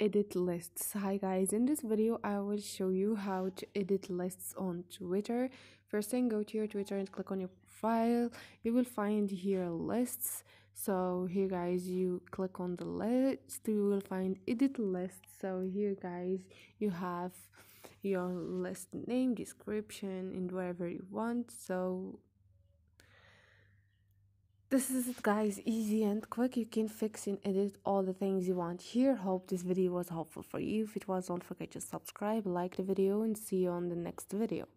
edit lists. Hi guys. In this video i will show you how to edit lists on twitter. First thing go to your twitter and click on your profile. You will find here lists. So here guys you click on the list. You will find edit lists. So here guys you have your list name description and whatever you want. So this is it guys. Easy and quick. You can fix and edit all the things you want here. Hope this video was helpful for you. If it was don't forget to subscribe like the video and see you on the next video